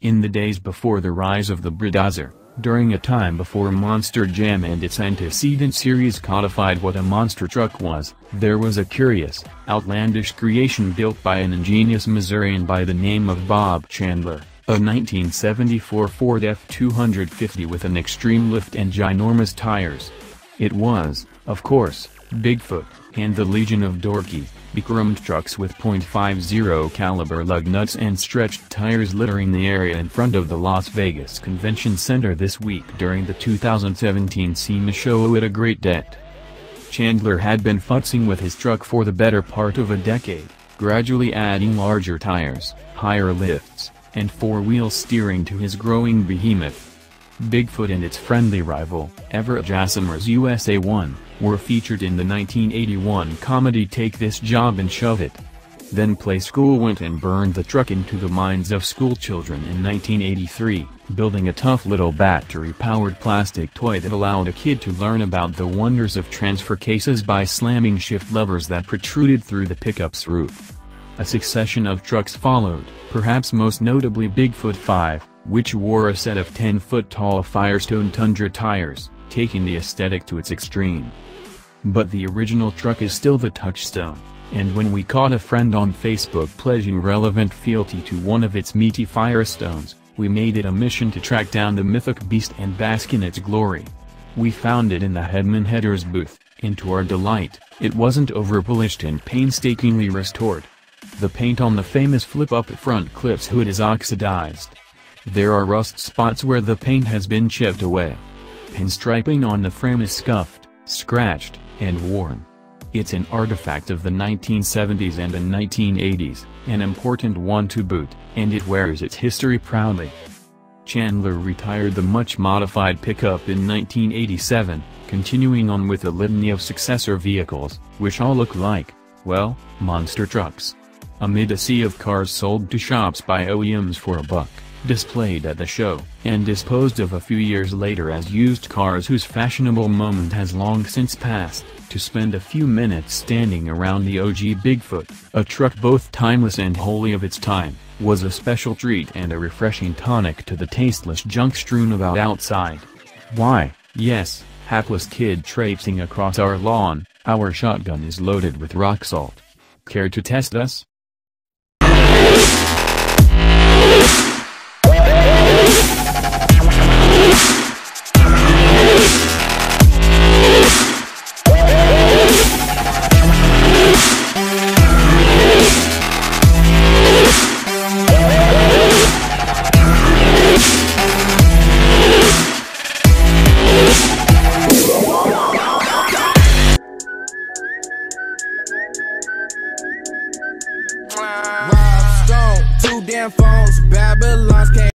In the days before the rise of the brodozer, during a time before Monster Jam and its antecedent series codified what a monster truck was, there was a curious, outlandish creation built by an ingenious Missourian by the name of Bob Chandler, a 1974 Ford F-250 with an extreme lift and ginormous tires. It was, of course, Bigfoot, and the legion of dorky, bechromed trucks with .50 caliber lug nuts and stretched tires littering the area in front of the Las Vegas Convention Center this week during the 2017 SEMA show at a great debt. Chandler had been futzing with his truck for the better part of a decade, gradually adding larger tires, higher lifts, and four-wheel steering to his growing behemoth. Bigfoot and its friendly rival, Everett Jasmer's USA 1, were featured in the 1981 comedy Take This Job and Shove It. Then Playskool went and burned the truck into the minds of schoolchildren in 1983, building a tough little battery-powered plastic toy that allowed a kid to learn about the wonders of transfer cases by slamming shift levers that protruded through the pickup's roof. A succession of trucks followed, perhaps most notably Bigfoot 5, which wore a set of 10-foot-tall Firestone Tundra tires, taking the aesthetic to its extreme. But the original truck is still the touchstone, and when we caught a friend on Facebook pledging relevant fealty to one of its meaty Firestones, we made it a mission to track down the mythic beast and bask in its glory. We found it in the Hedman Hedders booth, and to our delight, it wasn't overpolished and painstakingly restored. The paint on the famous flip-up front clip's hood is oxidized. There are rust spots where the paint has been chipped away. Pinstriping on the frame is scuffed, scratched, and worn. It's an artifact of the 1970s and the 1980s, an important one to boot, and it wears its history proudly. Chandler retired the much-modified pickup in 1987, continuing on with a litany of successor vehicles, which all look like, well, monster trucks. Amid a sea of cars sold to shops by OEMs for a buck displayed at the show, and disposed of a few years later as used cars whose fashionable moment has long since passed, to spend a few minutes standing around the OG Bigfoot, a truck both timeless and wholly of its time, was a special treat and a refreshing tonic to the tasteless junk strewn about outside. Why, yes, hapless kid traipsing across our lawn, our shotgun is loaded with rock salt. Care to test us? Wow. Damn phones, Babylon's came.